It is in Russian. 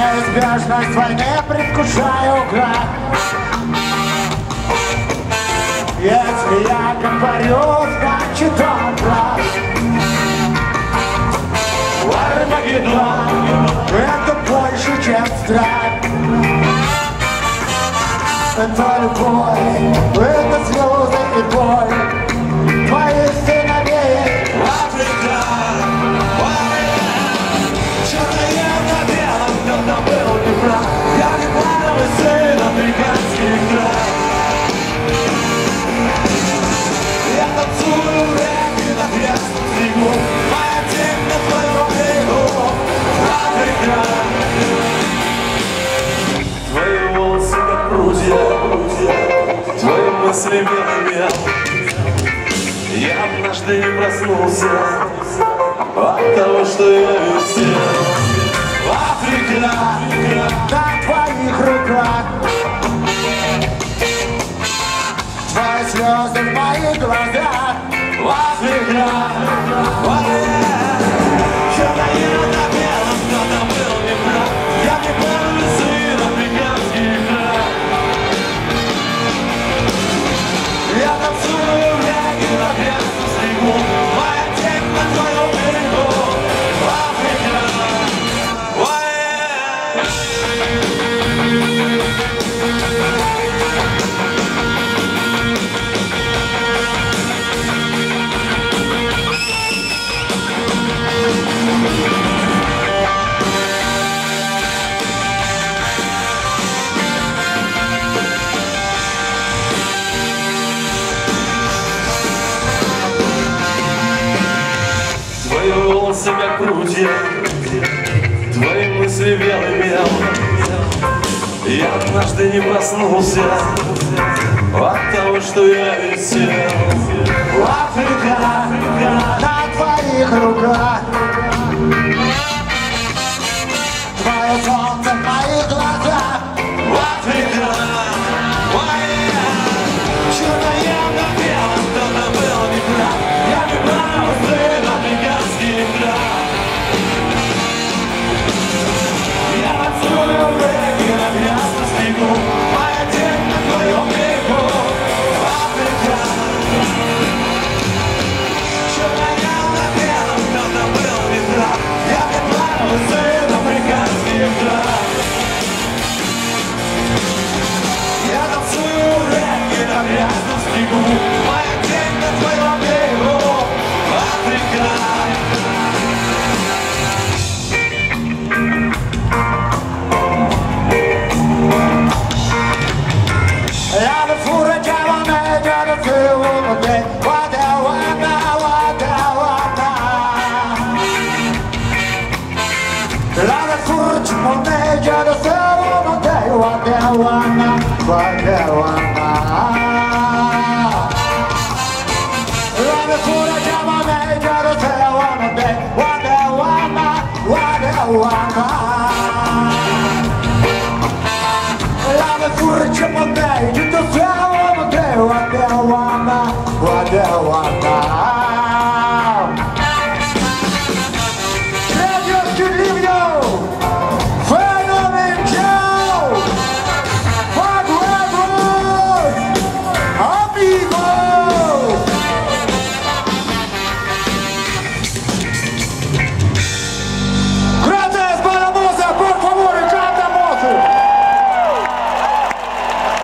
неизбежность войны предвкушаю град Если я говорю, значит он прав. Армагеддон — это больше, чем страх. Это любовь. Я однажды проснулся От того, что я висел. Африка на твоих руках. Твои слезы в моих глазах. Африка волосы, как прутья, твои мысли белый мел. Я однажды не проснулся от того, что я висел. Африка, Африка, на твоих руках.